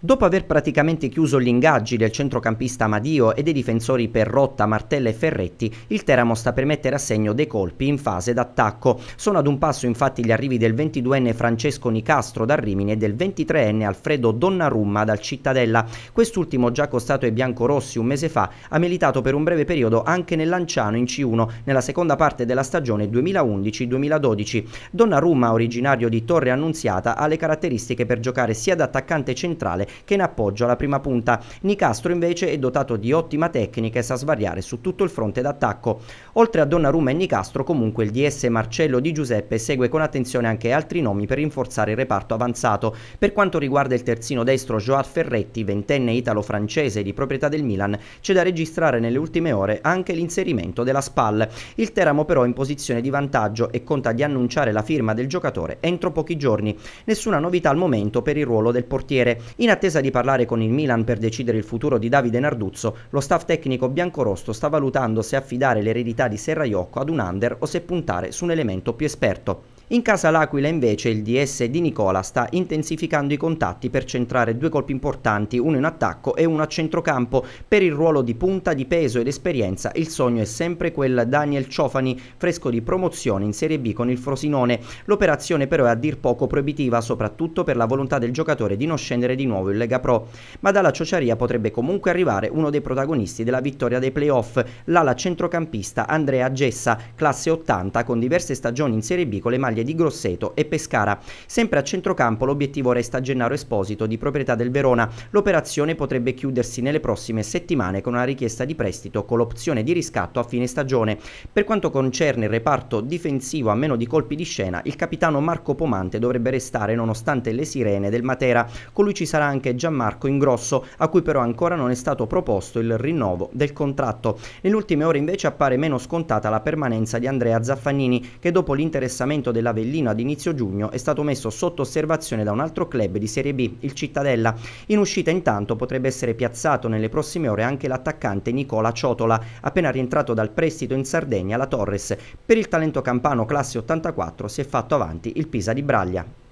Dopo aver praticamente chiuso gli ingaggi del centrocampista Amadio e dei difensori Perrotta, Martella e Ferretti, il Teramo sta per mettere a segno dei colpi in fase d'attacco. Sono ad un passo infatti gli arrivi del 22enne Francesco Nicastro da Rimini e del 23enne Alfredo Donnarumma dal Cittadella. Quest'ultimo, già costato ai biancorossi un mese fa, ha militato per un breve periodo anche nel Lanciano in C1 nella seconda parte della stagione 2011-2012. Donnarumma, originario di Torre Annunziata, ha le caratteristiche per giocare sia da attaccante centrale che in appoggio alla prima punta. Nicastro invece è dotato di ottima tecnica e sa svariare su tutto il fronte d'attacco. Oltre a Donnarumma e Nicastro comunque il DS Marcello Di Giuseppe segue con attenzione anche altri nomi per rinforzare il reparto avanzato. Per quanto riguarda il terzino destro Joao Ferretti, ventenne italo-francese di proprietà del Milan, c'è da registrare nelle ultime ore anche l'inserimento della SPAL. Il Teramo però è in posizione di vantaggio e conta di annunciare la firma del giocatore entro pochi giorni. Nessuna novità al momento per il ruolo del portiere. In attesa di parlare con il Milan per decidere il futuro di Davide Narduzzo, lo staff tecnico biancorosto sta valutando se affidare l'eredità di Serraiocco ad un under o se puntare su un elemento più esperto. In casa l'Aquila invece il DS di Nicola sta intensificando i contatti per centrare due colpi importanti, uno in attacco e uno a centrocampo. Per il ruolo di punta di peso ed esperienza il sogno è sempre quel Daniel Ciofani, fresco di promozione in Serie B con il Frosinone. L'operazione però è a dir poco proibitiva, soprattutto per la volontà del giocatore di non scendere di nuovo in Lega Pro. Ma dalla ciociaria potrebbe comunque arrivare uno dei protagonisti della vittoria dei playoff, l'ala centrocampista Andrea Gessa, classe 80 con diverse stagioni in Serie B con le maglie maglie di Grosseto e Pescara. Sempre a centrocampo l'obiettivo resta Gennaro Esposito di proprietà del Verona. L'operazione potrebbe chiudersi nelle prossime settimane con una richiesta di prestito con l'opzione di riscatto a fine stagione. Per quanto concerne il reparto difensivo a meno di colpi di scena, il capitano Marco Pomante dovrebbe restare nonostante le sirene del Matera. Con lui ci sarà anche Gianmarco Ingrosso, a cui però ancora non è stato proposto il rinnovo del contratto. Nelle ultime ore invece appare meno scontata la permanenza di Andrea Zaffagnini, che dopo l'interessamento della dell'Avellino ad inizio giugno è stato messo sotto osservazione da un altro club di Serie B, il Cittadella. In uscita intanto potrebbe essere piazzato nelle prossime ore anche l'attaccante Nicola Ciotola, appena rientrato dal prestito in Sardegna alla Torres. Per il talento campano classe 84 si è fatto avanti il Pisa di Braglia.